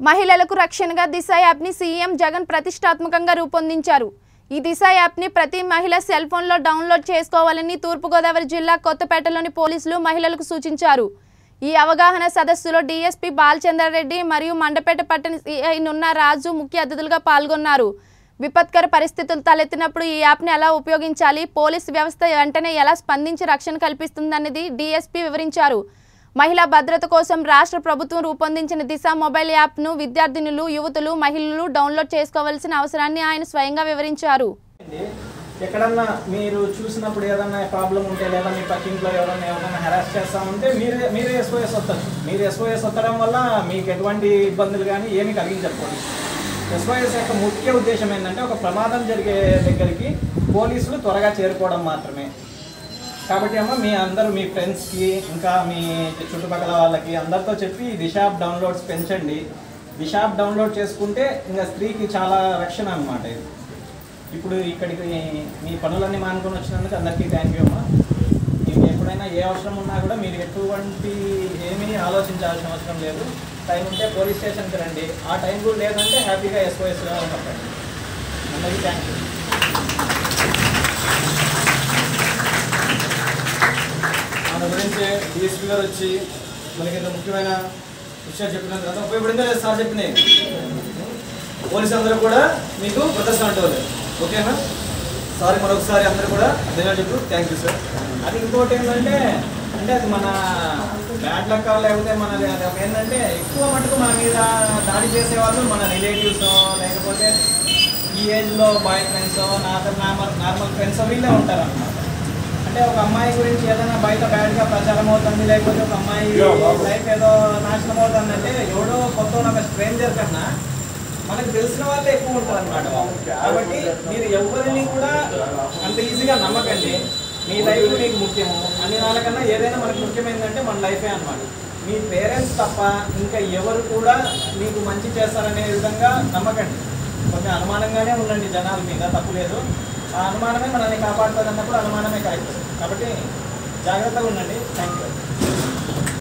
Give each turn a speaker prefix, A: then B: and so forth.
A: మహిళలకు రక్షణగా దిశ యాప్ని సీఎం జగన్ ప్రతిష్టాత్మకంగా రూపొందించారు. ఈ దిశ యాప్ని ప్రతి మహిళ సెల్ ఫోన్లో డౌన్లోడ్ చేసుకోవాలని తూర్పుగోదావరి జిల్లా కొత్తపేటలోని పోలీసులు మహిళలకు సూచించారు. ఈ అవగాహన సదస్సులో డీఎస్పీ బాలచంద్రారెడ్డి మరియు మండపేట పట్టణ సిఐ నున్న రాజు ముఖ్య అతిథులుగా పాల్గొన్నారు. విపత్కర పరిస్థితులు తలెత్తినప్పుడు ఈ యాప్ని ఎలా ఉపయోగించాలి? పోలీస్ వ్యవస్థ వెంటనే ఎలా స్పందించి రక్షణ కల్పిస్తుందన్నది డీఎస్పీ వివరించారు. మహిళా భద్రత కోసం రాష్ట్ర ప్రభుత్వం రూపొందించిన దిశ మొబైల్ యాప్ను విద్యార్థినులు యువతులు మహిళలు డౌన్లోడ్ చేసుకోవాల్సిన అవసరాన్ని ఆయన స్వయంగా వివరించారు.
B: ఎక్కడన్నా మీరు చూసినప్పుడు ఏదన్నా ప్రాబ్లం ఉంటే లేదా మీ పక్కింట్లో ఎవరన్నా ఎవరైనా హెరాస్ చేస్తా ఉంటే మీరే మీరే ఎస్ఓఎస్ వస్తారు. మీరు ఎస్ఓఎస్ వస్తడం వల్ల మీకు ఎటువంటి ఇబ్బందులు కానీ ఏమి కలిగించకపోండి ఎస్ఓఎస్ యొక్క ముఖ్య ఉద్దేశం ఏంటంటే ఒక ప్రమాదం జరిగే దగ్గరికి పోలీసులు త్వరగా చేరుకోవడం మాత్రమే. కాబట్టి అమ్మ మీ అందరూ మీ ఫ్రెండ్స్కి ఇంకా మీ చుట్టుపక్కల వాళ్ళకి అందరితో చెప్పి ఈ దిశ యాప్ డౌన్లోడ్స్ పెంచండి. దిశ యాప్ డౌన్లోడ్ చేసుకుంటే ఇంకా స్త్రీకి చాలా రక్షణ అనమాట ఇది. ఇప్పుడు ఇక్కడికి మీ పనులన్నీ మానుకొని వచ్చినందుకు అందరికీ థ్యాంక్ యూ అమ్మా. మీకు ఎప్పుడైనా ఏ అవసరం ఉన్నా కూడా మీరు ఎటువంటి ఏమీ ఆలోచించాల్సిన అవసరం లేదు. టైం ఉంటే పోలీస్ స్టేషన్కి రండి. ఆ టైం కూడా లేదంటే హ్యాపీగా ఎస్ఓఎస్గా చెప్పండి అందరికీ థ్యాంక్ యూ
C: మన డిఎస్పీ గారు వచ్చి మనకి ఇంత ముఖ్యమైన విషయాలు చెప్పిన తర్వాత ఉపయోగపడిందో లేదు సార్ చెప్పినాయి. పోలీసు అందరూ కూడా మీకు ప్రదర్శన అంటారు ఓకేనా? సారీ మరొకసారి అందరూ కూడా ధన్యవాదాలు చెప్పు. థ్యాంక్ యూ సార్
B: అది ఇంకోటి ఏంటంటే అంటే అది మన బ్యాడ్ లక్ లేకపోతే మన ఏంటంటే ఎక్కువ మటుకు మన మీద దాడి చేసే వాళ్ళు మన రిలేటివ్స్ లేకపోతే ఈ ఏజ్లో bye friends normal normal friends వీళ్ళే ఉంటారన్నమాట. అంటే ఒక అమ్మాయి గురించి ఏదైనా బయట బ్యాడ్గా ప్రచారం అవుతుంది లేకపోతే ఒక అమ్మాయి లైఫ్ ఏదో నాశనం అవుతుంది అంటే ఎవడో కొత్త ఒక స్ట్రేంజర్ కన్నా మనకు తెలిసిన వాళ్ళే ఎక్కువ ఉంటారు అనమాట కాబట్టి మీరు ఎవరిని కూడా అంత ఈజీగా నమ్మకండి. మీ లైఫ్ మీకు ముఖ్యము. అన్ని వాళ్ళకన్నా ఏదైనా మనకు ముఖ్యమైందంటే మన లైఫే అన్నమాట. మీ పేరెంట్స్ తప్ప ఇంకా ఎవరు కూడా మీకు మంచి చేస్తారనే విధంగా నమ్మకండి. కొంచెం అనుమానంగానే ఉండండి జనాల మీద తప్పు లేదు. ఆ అనుమానమే మనల్ని కాపాడుతుంది అన్నప్పుడు అనుమానమే కరెక్ట్ కాబట్టి జాగ్రత్తగా ఉండండి. Thank you